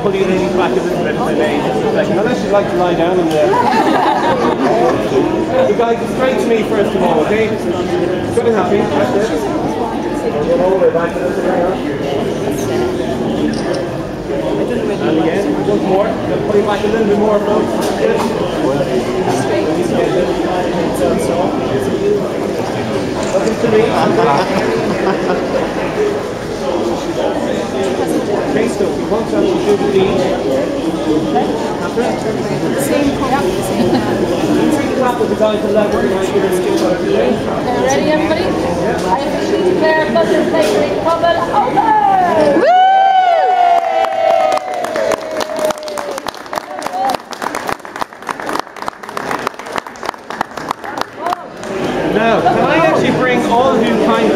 pull you ladies back a little bit I may, just a second. Unless you'd like to lie down in there. you guys, straight to me first of all, okay? Good and happy. That's it. And again, once more. Just pull you back a little bit more, folks. Good. Looking to me. So we want to actually do the same the guys at level over! Now, can I actually bring all who kind of